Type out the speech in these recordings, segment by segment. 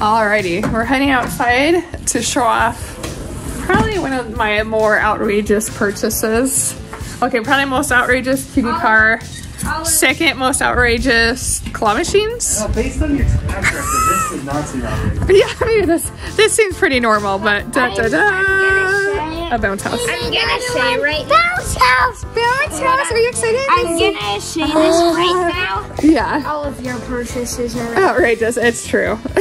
Alrighty, we're heading outside to show off probably one of my more outrageous purchases. Okay, probably most outrageous cutie car. Second most outrageous claw machines. No, based on your track record, this does not seem outrageous. Yeah, I mean, this, this seems pretty normal, but da da da. A bounce house. I'm gonna say right now. Bounce house! Bounce oh house! Are you excited? I'm gonna say this right oh. now. Yeah. All of your purchases are oh, outrageous. It's true.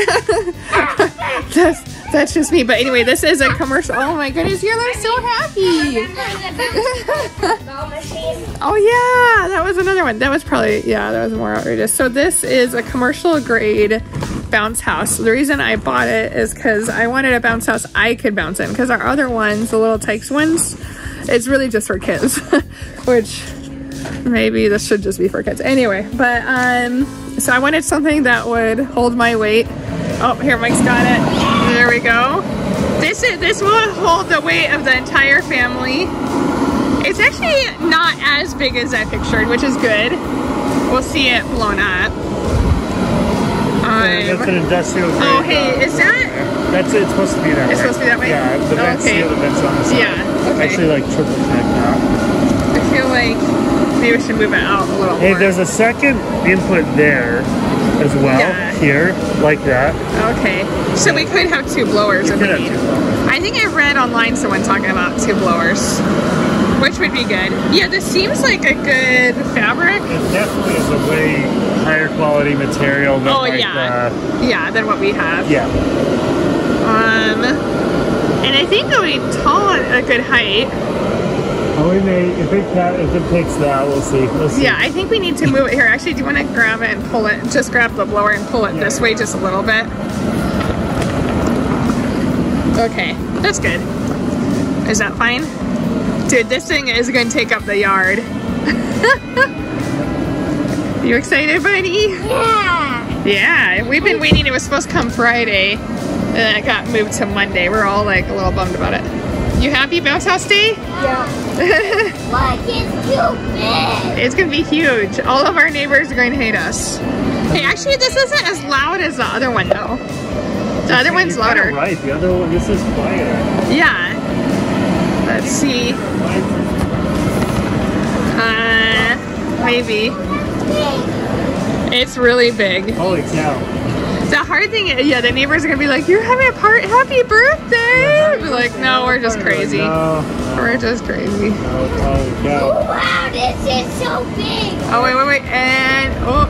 that's that's just me. But anyway, this is a commercial. Oh my goodness, you look so happy. oh yeah, that was another one. That was probably yeah, that was more outrageous. So this is a commercial grade bounce house. The reason I bought it is because I wanted a bounce house I could bounce in. Because our other ones, the little Tikes ones, it's really just for kids, which maybe this should just be for kids. Anyway, but um, so I wanted something that would hold my weight. Oh, here Mike's got it. There we go. This is this will hold the weight of the entire family. It's actually not as big as I pictured, which is good. We'll see it blown up. Yeah, that's an industrial oh, grade. Oh, hey, is uh, that? That's it. It's supposed to be that It's way. supposed to be that way? Yeah, the vents, Okay. the vents on the side. Yeah, okay. Actually, like triple check now. I feel like maybe we should move it out a little Hey, more. there's a second input there as well. Yeah. Here, like that. Okay, so we could have two blowers we could have two blowers. I think I read online someone talking about two blowers, which would be good. Yeah, this seems like a good fabric. It definitely is a way higher quality material than Oh like yeah, the yeah, than what we have. yeah. Um, and I think it would be tall at a good height. Oh, we may if it ca- if it picks that, we'll see. We'll see. Yeah, I think we need to move it here. Actually, do you want to grab it and pull it? Just grab the blower and pull it Yeah. this way just a little bit. Okay, that's good. Is that fine? Dude, this thing is going to take up the yard. you excited, buddy? Yeah. Yeah, we've been waiting. It was supposed to come Friday, and then it got moved to Monday. We're all like a little bummed about it. You happy, Bounce House Day? Yeah. Look, it's too big. It's gonna be huge. All of our neighbors are going to hate us. Hey, actually, this isn't as loud as the other one, though. The other one's louder. Right. The other one. This is quieter. Yeah. Let's see. Uh, maybe. It's really big. Holy cow. The hard thing, is, yeah, the neighbors are gonna be like, "You're having a part, happy birthday!" Be like, "No, we're just crazy. No. We're just crazy." Oh, holy cow. Wow, this is so big. Oh wait, wait, wait, and oh,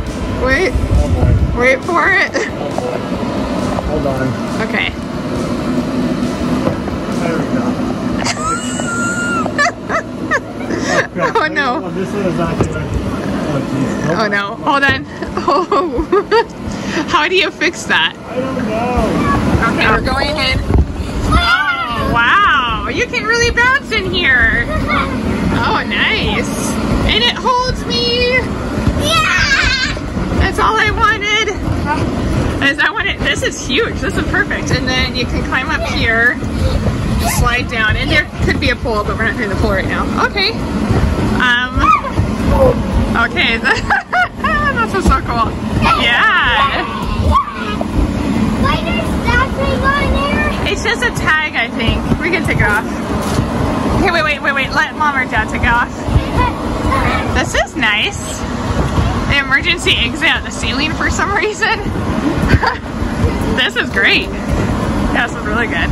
wait, Oh wait for it. Oh. Hold on. Okay. There we go. oh. No. Oh, this one is not good. Oh. Oh no, hold on. Oh, how do you fix that? I don't know. Okay, we're going in. Oh, wow. You can really bounce in here. Oh, nice. And it holds me. Yeah. That's all I wanted. Is I wanted, this is huge. This is perfect. And then you can climb up here, slide down, and there could be a pool, but we're not doing the pool right now. Okay. Um, okay. That's just so cool. Yeah. Why there's nothing on there? It's just a tag, I think. We can take it off. Okay, wait, wait, wait, wait. Let mom or dad take it off. This is nice. The emergency exit at the ceiling for some reason. this is great. Yeah, this is really good.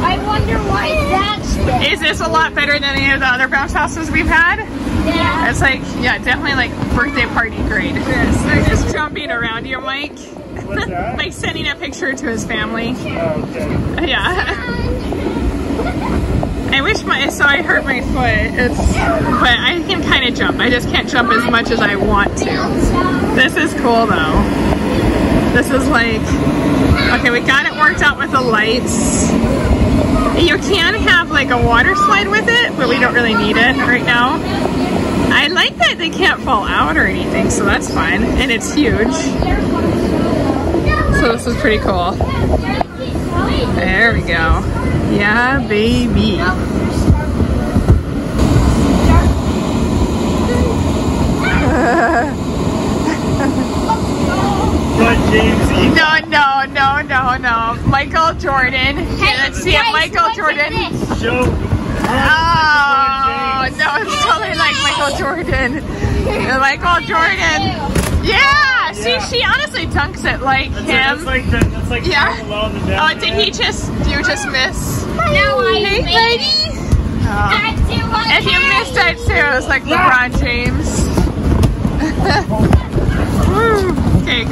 I wonder why that's. Is this a lot better than any of the other bounce houses we've had? Yeah. It's like, yeah, definitely like birthday party grade. Yes, they're just jumping around you, Mike. What's that? like sending a picture to his family. Oh, okay. Yeah. I wish my so I hurt my foot. It's but I can kind of jump. I just can't jump as much as I want to. This is cool though. This is like okay, we got it worked out with the lights. You can have like a water slide with it, but we don't really need it right now. I like that they can't fall out or anything, so that's fine. And it's huge. So this is pretty cool. There we go. Yeah, baby. no, no, no, no, no. Michael Jordan. Hey, yeah, let's see it. Michael Jordan. Show. Oh. Jordan. Michael Jordan. Yeah, see, Yeah. she honestly dunks it like That's, him. that's like the, that's like Yeah. Karl Malone and Oh, Devin did he just, you just miss? No, I Hey, made lady. Oh. That's too much. If you missed it too, it was like LeBron James. Okay, go.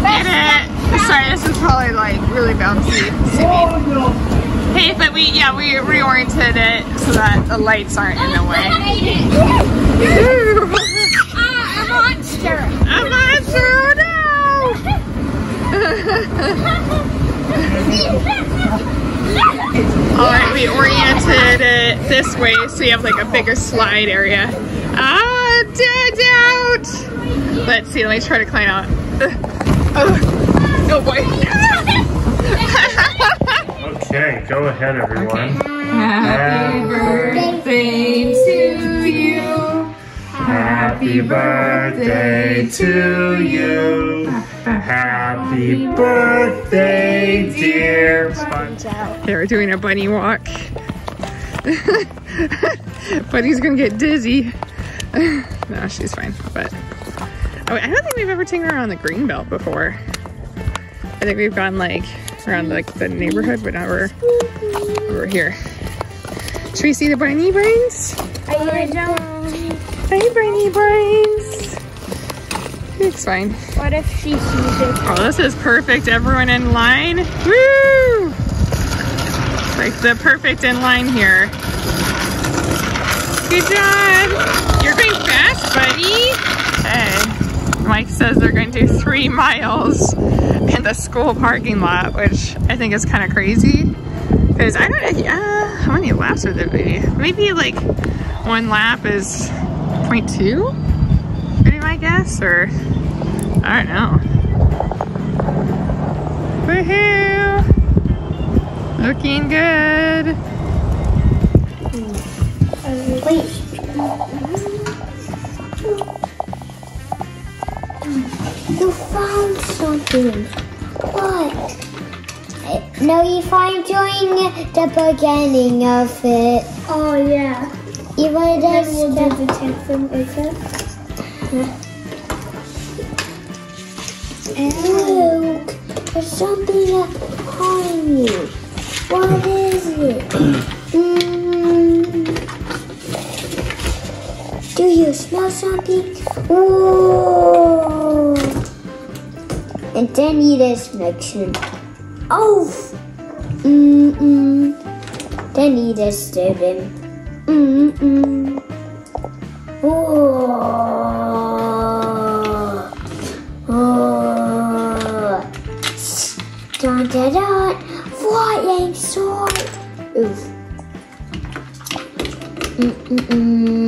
Get it. Sorry, this is probably like really bouncy. Oh. Hey, but we, yeah, we reoriented it so that the lights aren't in the way. Ooh. Ah, a monster. A monster, no! Alright, we oriented it this way so you have like a bigger slide area. Ah, dead out! Let's see, let me try to climb out. Ugh. Oh boy. Okay, go ahead, everyone. Happy birthday to you. Happy birthday to you. Happy birthday, dear. Okay, we're doing a bunny walk. Buddy's gonna get dizzy. no, she's fine. But oh, I don't think we've ever taken her on the green belt before. I think we've gone like around like the neighborhood, but never over here. Should we see the bunny brains? I don't. Hi, bunny brains. It's fine. What if she sees it? Oh, this is perfect. Everyone in line. Woo! Like the perfect in line here. Good job. You're going fast, buddy. Hey. Mike says they're going to do three miles in the school parking lot, which I think is kind of crazy. Because I don't know, uh, how many laps would there be? Maybe like one lap is 0.2? Would be my guess, or I don't know. Woohoo! Looking good. Wait. You found something. What? No, you find during the beginning of it. Oh yeah. You want to then we'll do the tenth from Luke, there's something behind you. What is it? mm. Do you smell something? Whoa! And then eat this mixture. Oh! Mm-mm. Then eat this student. Mm-mm. Whoa! Whoa! Dun dun dun! Flying sword! Oof. Mm-mm-mm. Mm.